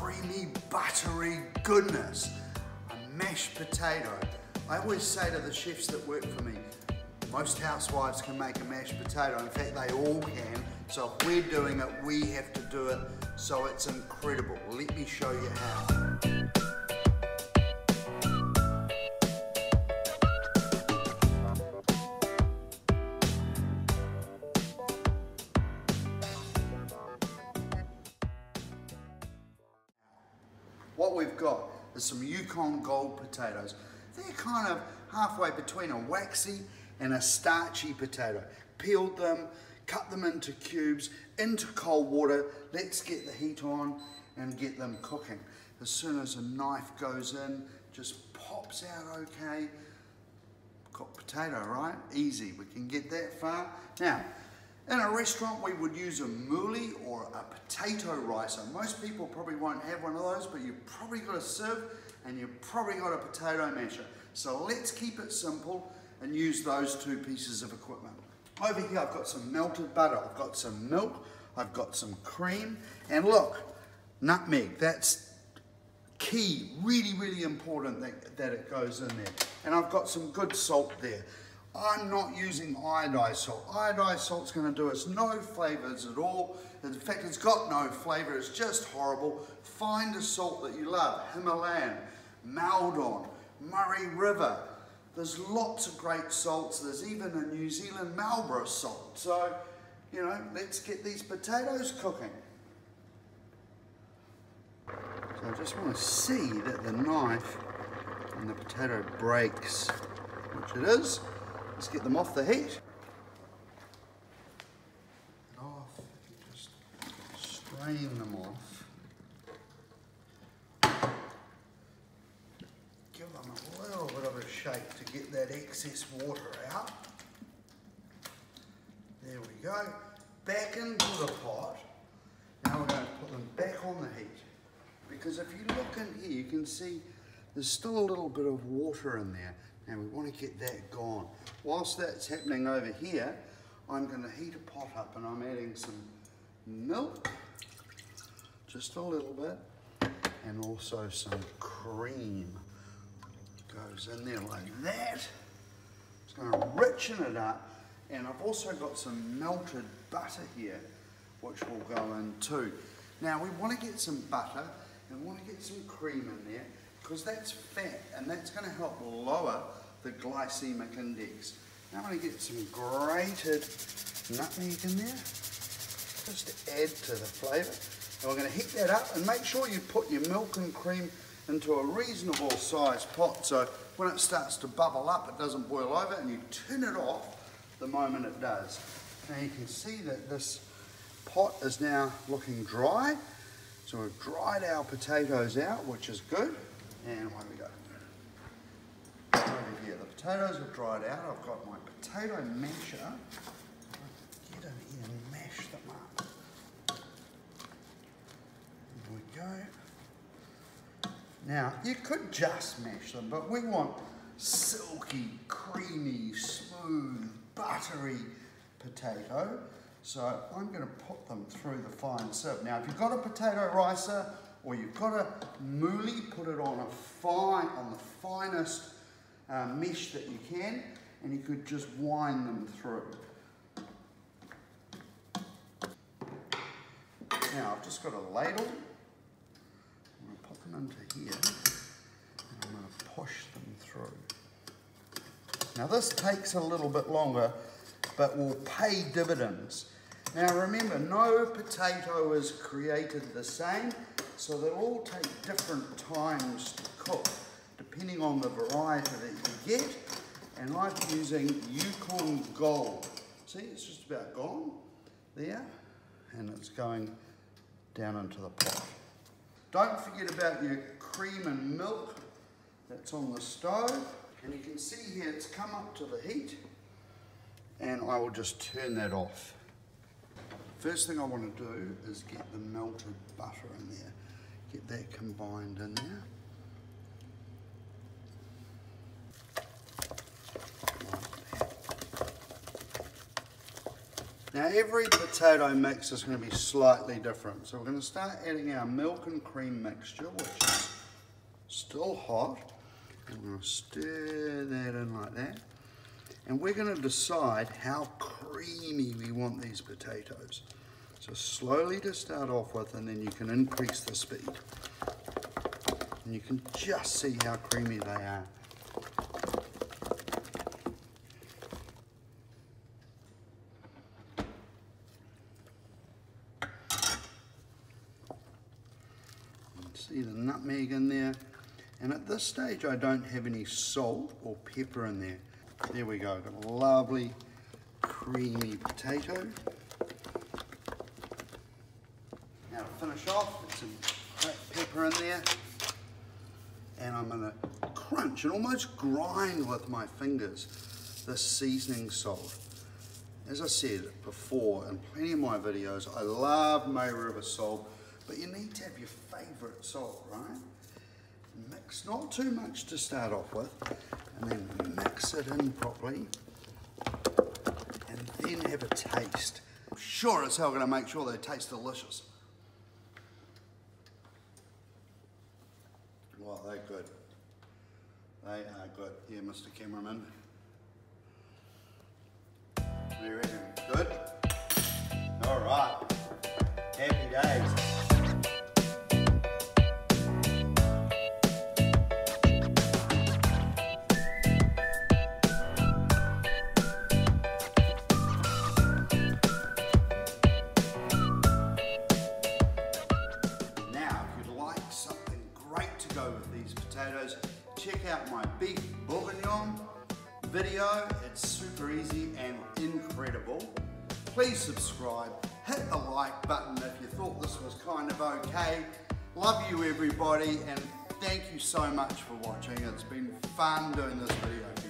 creamy, buttery goodness. A mashed potato. I always say to the chefs that work for me, most housewives can make a mashed potato. In fact, they all can. So if we're doing it, we have to do it so it's incredible. Let me show you how. What we've got is some Yukon Gold potatoes. They're kind of halfway between a waxy and a starchy potato. Peeled them, cut them into cubes, into cold water. Let's get the heat on and get them cooking. As soon as a knife goes in, just pops out okay. Got potato, right? Easy, we can get that far. Now, in a restaurant, we would use a mouli or a potato ricer. Most people probably won't have one of those, but you've probably got a sieve and you've probably got a potato masher. So let's keep it simple and use those two pieces of equipment. Over here, I've got some melted butter, I've got some milk, I've got some cream, and look, nutmeg, that's key, really, really important that, that it goes in there. And I've got some good salt there. I'm not using iodized salt. Iodized salt's gonna do us no flavors at all. In fact, it's got no flavor, it's just horrible. Find a salt that you love, Himalayan, Maldon, Murray River. There's lots of great salts. There's even a New Zealand Marlborough salt. So, you know, let's get these potatoes cooking. So I just want to see that the knife and the potato breaks, which it is. Let's get them off the heat. Off, just strain them off. Give them a little bit of a shake to get that excess water out. There we go. Back into the pot. Now we're going to put them back on the heat. Because if you look in here, you can see there's still a little bit of water in there. And we want to get that gone. Whilst that's happening over here, I'm going to heat a pot up and I'm adding some milk, just a little bit, and also some cream. Goes in there like that. It's going to richen it up. And I've also got some melted butter here, which will go in too. Now we want to get some butter and want to get some cream in there because that's fat and that's going to help lower the glycemic index. Now I'm going to get some grated nutmeg in there, just to add to the flavour. And we're going to heat that up and make sure you put your milk and cream into a reasonable sized pot so when it starts to bubble up it doesn't boil over and you turn it off the moment it does. Now you can see that this pot is now looking dry. So we've dried our potatoes out, which is good. And away we go. Over here, the potatoes have dried out. I've got my potato masher. Get in here and mash them up. There we go. Now, you could just mash them, but we want silky, creamy, smooth, buttery potato. So I'm going to put them through the fine sieve. Now, if you've got a potato ricer or you've got a mouli, put it on a fine, on the finest uh, mesh that you can, and you could just wind them through. Now, I've just got a ladle. I'm going to put them into here, and I'm going to push them through. Now, this takes a little bit longer, but will pay dividends. Now, remember, no potato is created the same, so they'll all take different times to cook, depending on the variety that you get. And I'm using Yukon Gold. See, it's just about gone there, and it's going down into the pot. Don't forget about your cream and milk that's on the stove. And you can see here it's come up to the heat and I will just turn that off. First thing I want to do is get the melted butter in there. Get that combined in there. Now every potato mix is going to be slightly different. So we're going to start adding our milk and cream mixture, which is still hot. We're going to stir that in like that. And we're going to decide how creamy we want these potatoes. So slowly to start off with and then you can increase the speed. And you can just see how creamy they are. See the nutmeg in there. And at this stage I don't have any salt or pepper in there. There we go, got a lovely creamy potato. Now to finish off, put some black pepper in there. And I'm gonna crunch and almost grind with my fingers this seasoning salt. As I said before in plenty of my videos, I love Murray River salt, but you need to have your favorite salt, right? Mix not too much to start off with, and then mix it in properly, and then have a taste. I'm sure as hell gonna make sure they taste delicious. Well, they're good. They are good. Yeah, Mr. Cameraman. Check out my beef bourguignon video. It's super easy and incredible. Please subscribe, hit the like button if you thought this was kind of okay. Love you everybody and thank you so much for watching. It's been fun doing this video.